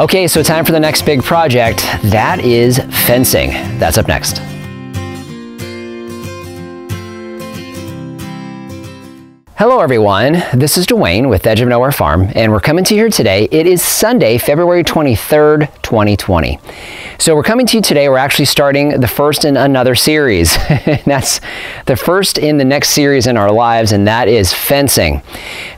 Okay, so time for the next big project. That is fencing. That's up next. Hello everyone, this is Duane with Edge of Nowhere Farm and we're coming to you here today. It is Sunday, February 23rd, 2020. So we're coming to you today, we're actually starting the first in another series. That's the first in the next series in our lives and that is fencing.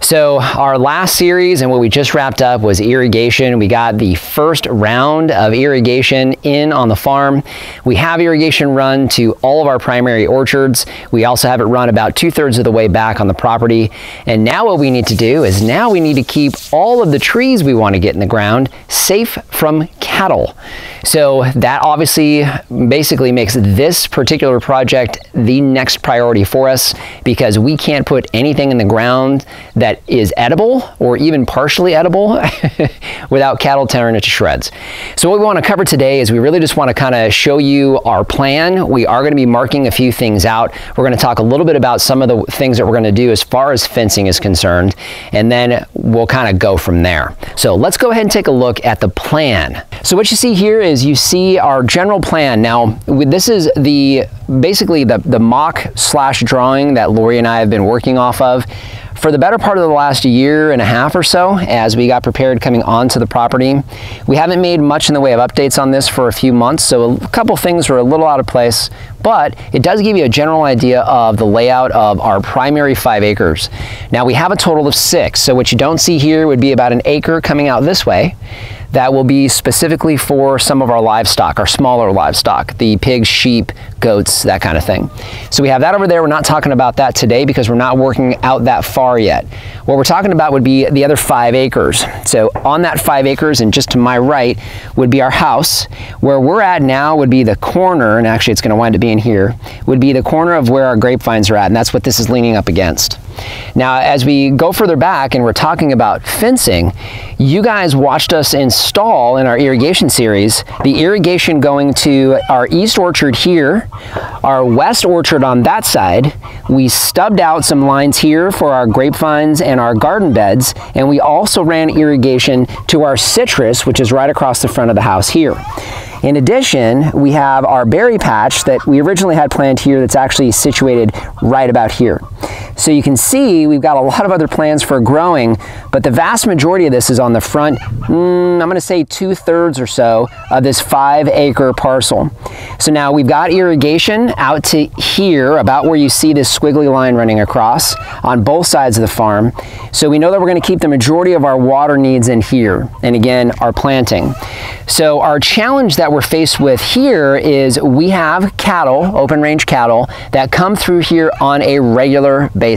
So our last series and what we just wrapped up was irrigation. We got the first round of irrigation in on the farm. We have irrigation run to all of our primary orchards. We also have it run about two thirds of the way back on the property property. And now what we need to do is now we need to keep all of the trees we want to get in the ground safe from cattle. So that obviously basically makes this particular project the next priority for us because we can't put anything in the ground that is edible or even partially edible without cattle tearing it to shreds. So what we want to cover today is we really just want to kind of show you our plan. We are going to be marking a few things out. We're going to talk a little bit about some of the things that we're going to do as far as fencing is concerned, and then we'll kind of go from there. So let's go ahead and take a look at the plan. So what you see here is you see our general plan. Now, this is the basically the, the mock slash drawing that Lori and I have been working off of for the better part of the last year and a half or so as we got prepared coming onto the property. We haven't made much in the way of updates on this for a few months, so a couple things are a little out of place, but it does give you a general idea of the layout of our primary five acres. Now we have a total of six, so what you don't see here would be about an acre coming out this way that will be specifically for some of our livestock, our smaller livestock, the pigs, sheep, goats, that kind of thing. So we have that over there. We're not talking about that today because we're not working out that far yet. What we're talking about would be the other five acres. So on that five acres and just to my right would be our house. Where we're at now would be the corner, and actually it's gonna wind up being here, would be the corner of where our grapevines are at, and that's what this is leaning up against. Now, as we go further back and we're talking about fencing, you guys watched us install in our irrigation series the irrigation going to our east orchard here, our west orchard on that side. We stubbed out some lines here for our grapevines and our garden beds, and we also ran irrigation to our citrus, which is right across the front of the house here. In addition, we have our berry patch that we originally had planned here that's actually situated right about here. So you can see we've got a lot of other plans for growing, but the vast majority of this is on the front, mm, I'm gonna say two thirds or so of this five acre parcel. So now we've got irrigation out to here, about where you see this squiggly line running across on both sides of the farm. So we know that we're gonna keep the majority of our water needs in here, and again, our planting. So our challenge that we're faced with here is we have cattle, open range cattle, that come through here on a regular basis.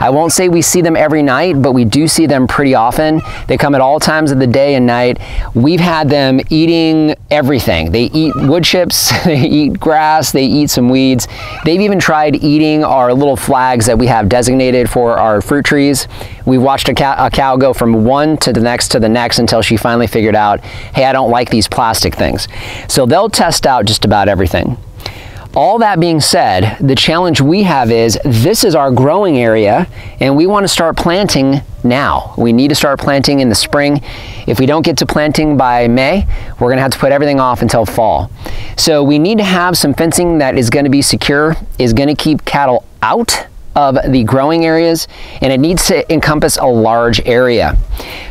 I won't say we see them every night, but we do see them pretty often. They come at all times of the day and night. We've had them eating everything. They eat wood chips, they eat grass, they eat some weeds. They've even tried eating our little flags that we have designated for our fruit trees. We've watched a cow, a cow go from one to the next to the next until she finally figured out, hey, I don't like these plastic things. So they'll test out just about everything. All that being said, the challenge we have is this is our growing area and we want to start planting now. We need to start planting in the spring. If we don't get to planting by May, we're going to have to put everything off until fall. So we need to have some fencing that is going to be secure, is going to keep cattle out of the growing areas and it needs to encompass a large area.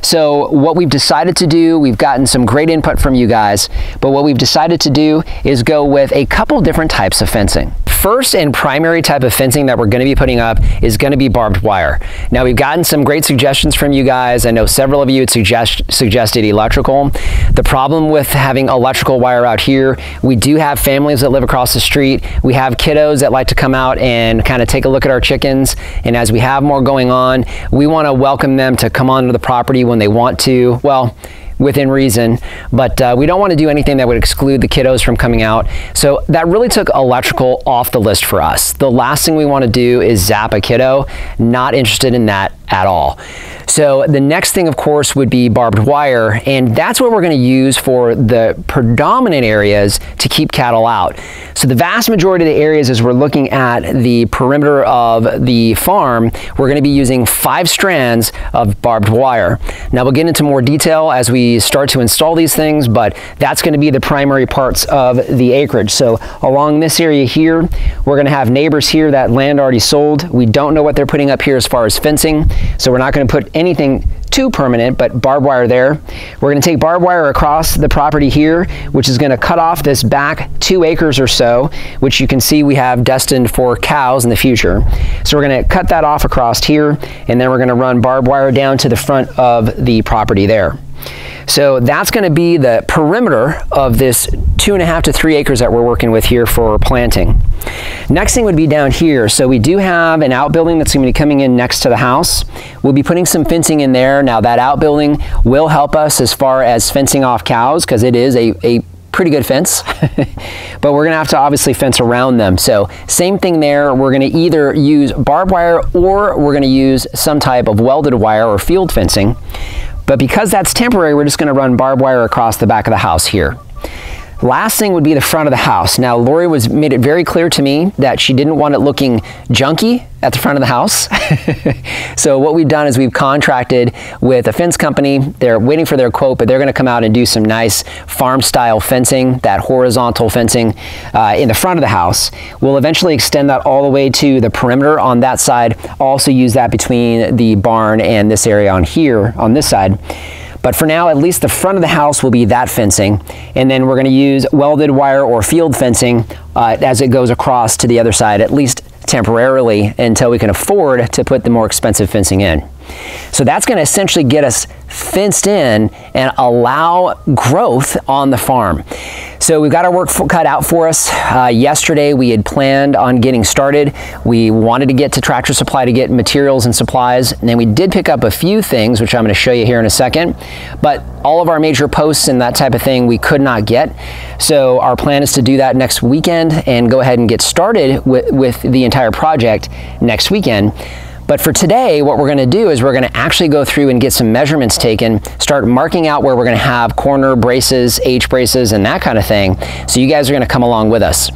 So what we've decided to do, we've gotten some great input from you guys, but what we've decided to do is go with a couple different types of fencing first and primary type of fencing that we're going to be putting up is going to be barbed wire. Now we've gotten some great suggestions from you guys. I know several of you had suggest, suggested electrical. The problem with having electrical wire out here, we do have families that live across the street. We have kiddos that like to come out and kind of take a look at our chickens. And as we have more going on, we want to welcome them to come onto the property when they want to. Well, within reason, but uh, we don't want to do anything that would exclude the kiddos from coming out. So that really took electrical off the list for us. The last thing we want to do is zap a kiddo. Not interested in that at all. So the next thing, of course, would be barbed wire, and that's what we're going to use for the predominant areas to keep cattle out. So the vast majority of the areas as we're looking at the perimeter of the farm, we're going to be using five strands of barbed wire. Now we'll get into more detail as we start to install these things, but that's gonna be the primary parts of the acreage. So along this area here, we're gonna have neighbors here that land already sold. We don't know what they're putting up here as far as fencing, so we're not gonna put anything too permanent, but barbed wire there. We're gonna take barbed wire across the property here, which is gonna cut off this back two acres or so, which you can see we have destined for cows in the future. So we're gonna cut that off across here, and then we're gonna run barbed wire down to the front of the property there. So that's going to be the perimeter of this two and a half to three acres that we're working with here for planting. Next thing would be down here. So we do have an outbuilding that's going to be coming in next to the house. We'll be putting some fencing in there. Now that outbuilding will help us as far as fencing off cows because it is a, a pretty good fence, but we're gonna have to obviously fence around them. So same thing there, we're gonna either use barbed wire or we're gonna use some type of welded wire or field fencing. But because that's temporary, we're just gonna run barbed wire across the back of the house here. Last thing would be the front of the house. Now, Lori was made it very clear to me that she didn't want it looking junky at the front of the house. so what we've done is we've contracted with a fence company. They're waiting for their quote, but they're going to come out and do some nice farm-style fencing, that horizontal fencing uh, in the front of the house. We'll eventually extend that all the way to the perimeter on that side. Also use that between the barn and this area on here on this side. But for now, at least the front of the house will be that fencing. And then we're gonna use welded wire or field fencing uh, as it goes across to the other side, at least temporarily until we can afford to put the more expensive fencing in. So that's going to essentially get us fenced in and allow growth on the farm. So we've got our work cut out for us. Uh, yesterday we had planned on getting started. We wanted to get to Tractor Supply to get materials and supplies, and then we did pick up a few things, which I'm going to show you here in a second. But all of our major posts and that type of thing we could not get. So our plan is to do that next weekend and go ahead and get started with, with the entire project next weekend. But for today, what we're gonna do is we're gonna actually go through and get some measurements taken, start marking out where we're gonna have corner braces, H braces, and that kind of thing. So you guys are gonna come along with us.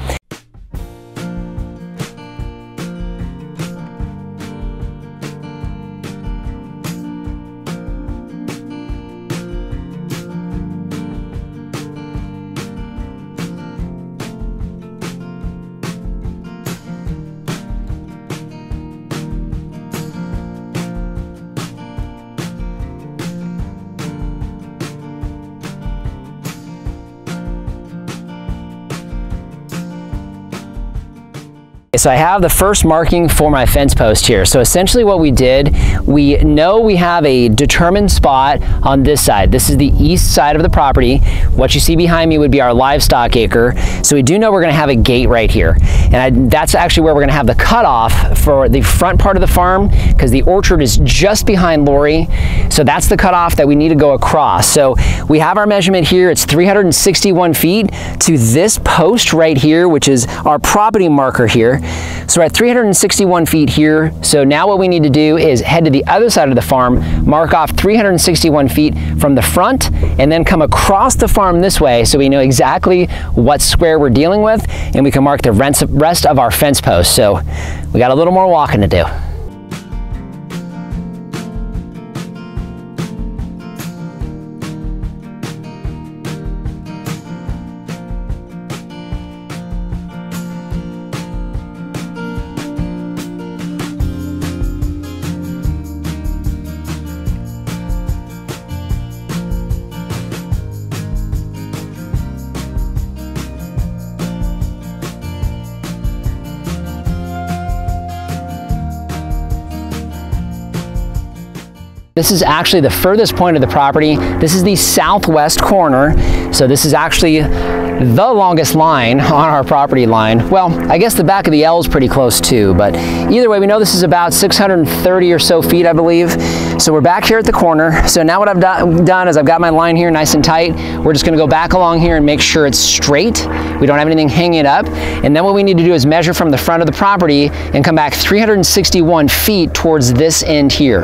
So I have the first marking for my fence post here. So essentially what we did, we know we have a determined spot on this side. This is the east side of the property. What you see behind me would be our livestock acre. So we do know we're gonna have a gate right here. And I, that's actually where we're gonna have the cutoff for the front part of the farm because the orchard is just behind Lori. So that's the cutoff that we need to go across. So we have our measurement here. It's 361 feet to this post right here, which is our property marker here. So we're at 361 feet here. So now what we need to do is head to the other side of the farm, mark off 361 feet from the front, and then come across the farm this way so we know exactly what square we're dealing with, and we can mark the rest of our fence posts. So we got a little more walking to do. This is actually the furthest point of the property. This is the southwest corner. So this is actually the longest line on our property line. Well, I guess the back of the L is pretty close too, but either way, we know this is about 630 or so feet, I believe. So we're back here at the corner. So now what I've do done is I've got my line here nice and tight. We're just gonna go back along here and make sure it's straight. We don't have anything hanging up. And then what we need to do is measure from the front of the property and come back 361 feet towards this end here.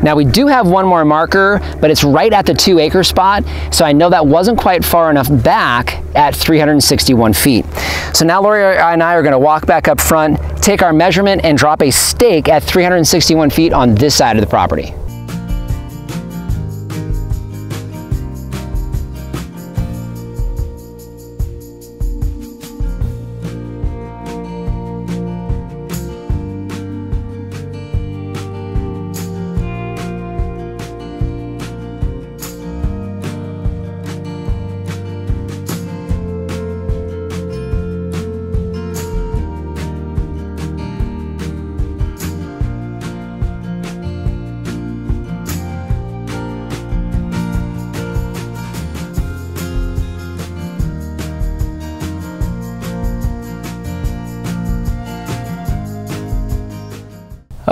Now we do have one more marker, but it's right at the two acre spot. So I know that wasn't quite far enough back at 361 feet. So now Lori and I are gonna walk back up front, take our measurement and drop a stake at 361 feet on this side of the property.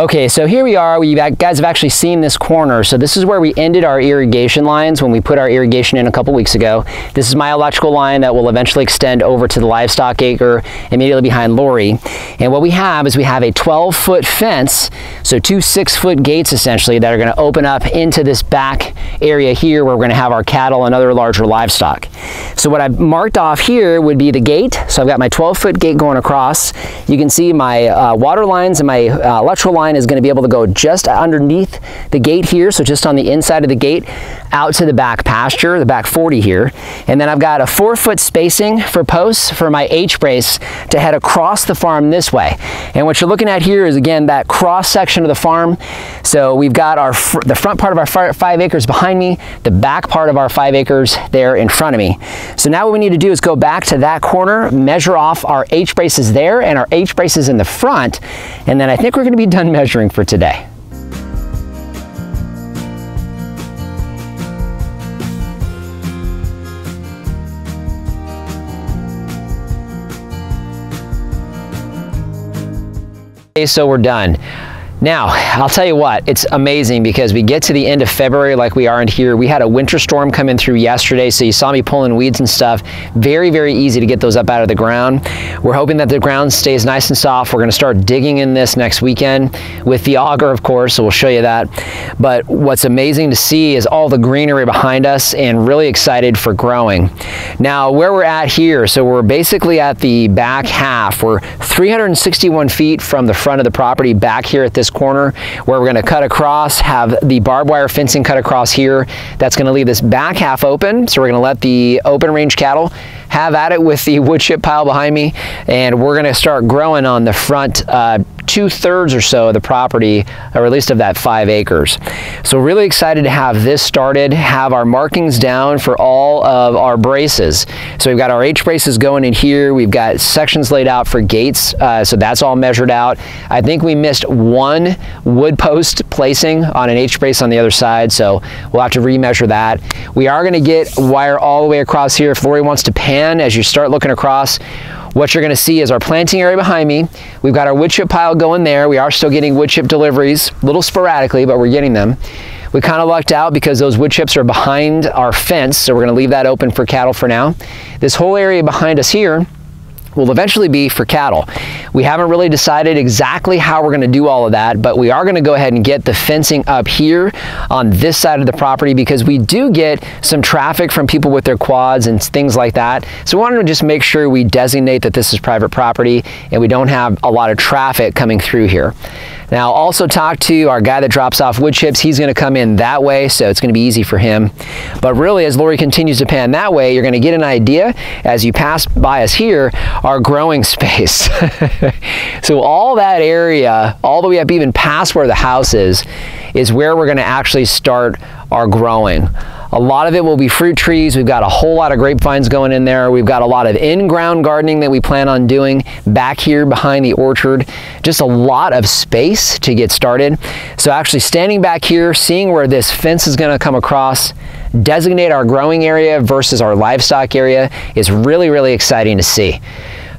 Okay, so here we are. You guys have actually seen this corner. So this is where we ended our irrigation lines when we put our irrigation in a couple weeks ago. This is my electrical line that will eventually extend over to the livestock acre immediately behind Lori. And what we have is we have a 12 foot fence, so two six foot gates essentially that are gonna open up into this back area here where we're gonna have our cattle and other larger livestock. So what I've marked off here would be the gate. So I've got my 12 foot gate going across. You can see my uh, water lines and my uh, electrical line is going to be able to go just underneath the gate here, so just on the inside of the gate, out to the back pasture, the back 40 here. And then I've got a four foot spacing for posts for my H-brace to head across the farm this way. And what you're looking at here is again, that cross section of the farm. So we've got our fr the front part of our five acres behind me, the back part of our five acres there in front of me. So now what we need to do is go back to that corner, measure off our H-braces there and our H-braces in the front. And then I think we're gonna be done measuring for today. Okay, so we're done. Now, I'll tell you what, it's amazing because we get to the end of February like we are in here. We had a winter storm come in through yesterday, so you saw me pulling weeds and stuff. Very, very easy to get those up out of the ground. We're hoping that the ground stays nice and soft. We're gonna start digging in this next weekend with the auger, of course, so we'll show you that. But what's amazing to see is all the greenery behind us and really excited for growing. Now, where we're at here, so we're basically at the back half. We're 361 feet from the front of the property back here at this corner where we're going to cut across, have the barbed wire fencing cut across here. That's going to leave this back half open. So we're going to let the open range cattle have at it with the wood chip pile behind me and we're going to start growing on the front uh, two thirds or so of the property, or at least of that five acres. So really excited to have this started, have our markings down for all of our braces. So we've got our H braces going in here. We've got sections laid out for gates. Uh, so that's all measured out. I think we missed one wood post placing on an H brace on the other side. So we'll have to remeasure that. We are gonna get wire all the way across here. If Lori wants to pan as you start looking across, what you're gonna see is our planting area behind me. We've got our wood chip pile going there. We are still getting wood chip deliveries, a little sporadically, but we're getting them. We kind of lucked out because those wood chips are behind our fence, so we're gonna leave that open for cattle for now. This whole area behind us here, will eventually be for cattle. We haven't really decided exactly how we're going to do all of that, but we are going to go ahead and get the fencing up here on this side of the property because we do get some traffic from people with their quads and things like that. So we wanted to just make sure we designate that this is private property and we don't have a lot of traffic coming through here. Now also talk to our guy that drops off wood chips. He's gonna come in that way, so it's gonna be easy for him. But really, as Lori continues to pan that way, you're gonna get an idea as you pass by us here, our growing space. so all that area, all the way up even past where the house is, is where we're gonna actually start our growing. A lot of it will be fruit trees. We've got a whole lot of grapevines going in there. We've got a lot of in-ground gardening that we plan on doing back here behind the orchard. Just a lot of space to get started. So actually standing back here, seeing where this fence is gonna come across, designate our growing area versus our livestock area is really, really exciting to see.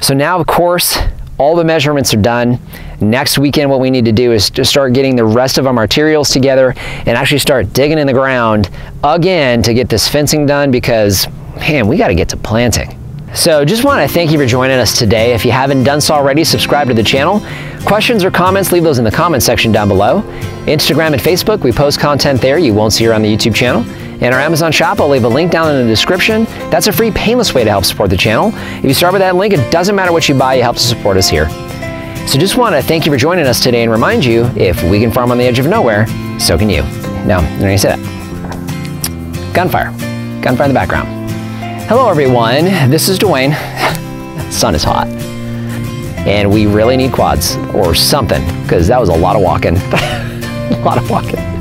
So now, of course, all the measurements are done. Next weekend, what we need to do is to start getting the rest of our materials together and actually start digging in the ground again to get this fencing done because, man, we got to get to planting. So just want to thank you for joining us today. If you haven't done so already, subscribe to the channel. Questions or comments, leave those in the comment section down below. Instagram and Facebook, we post content there you won't see here on the YouTube channel. And our Amazon shop, I'll leave a link down in the description. That's a free, painless way to help support the channel. If you start with that link, it doesn't matter what you buy, it helps to support us here. So just want to thank you for joining us today and remind you, if we can farm on the edge of nowhere, so can you. Now, going to say that. Gunfire. Gunfire in the background. Hello everyone, this is Duane. sun is hot. And we really need quads or something, because that was a lot of walking. a lot of walking.